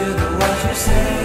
to the words you say.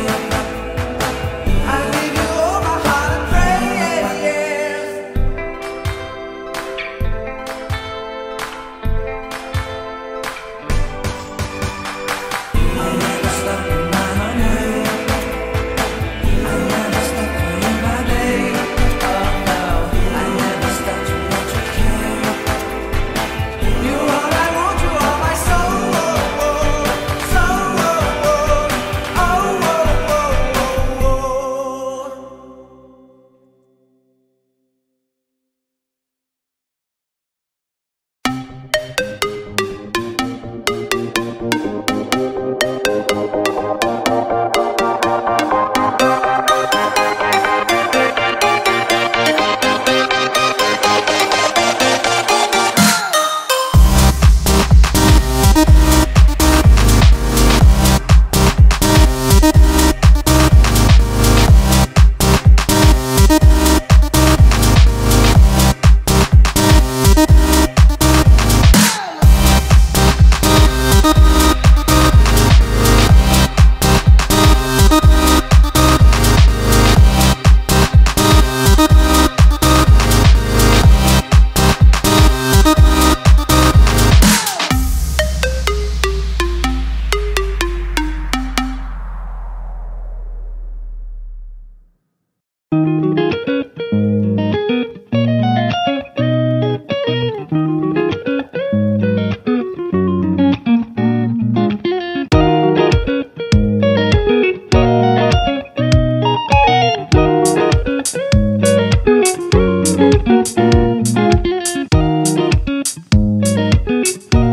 Thank you.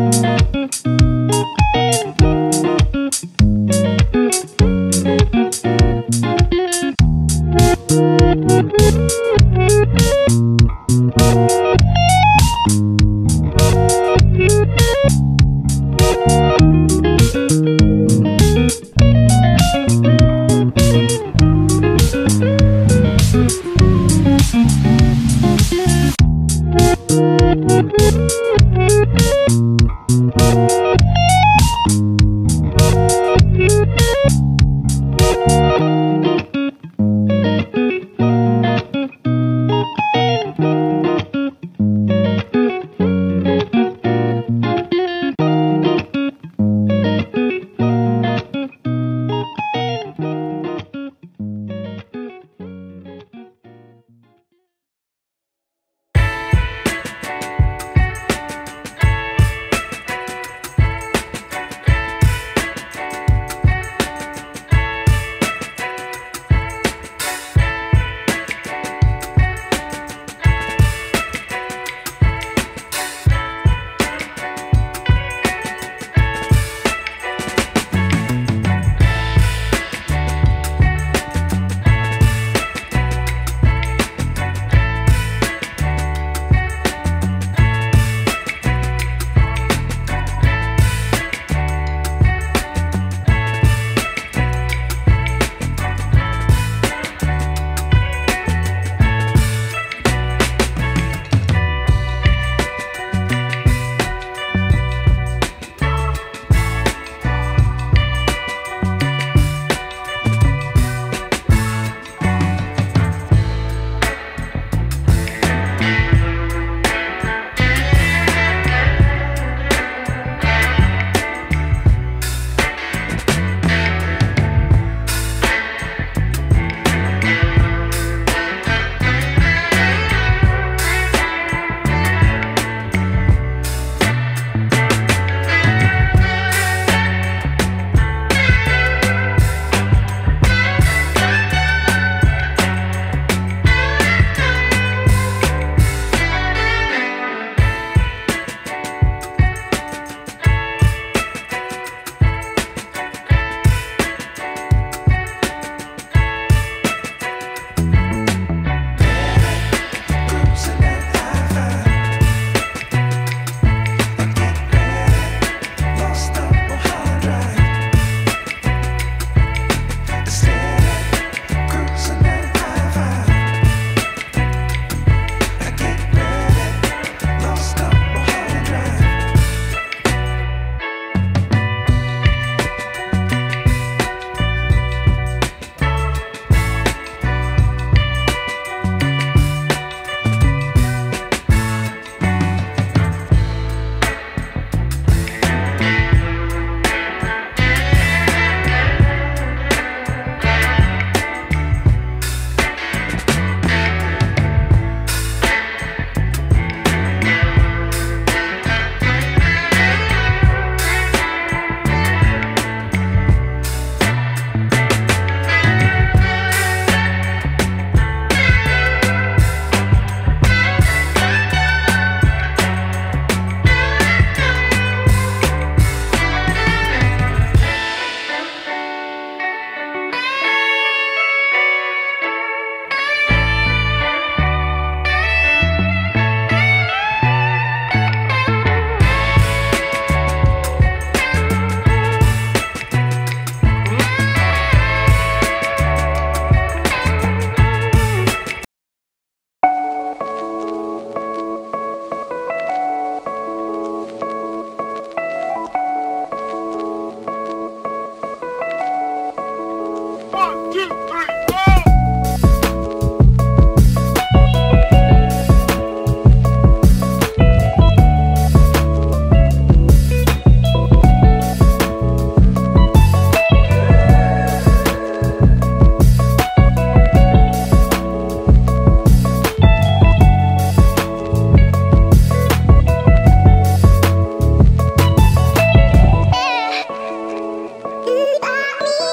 You me.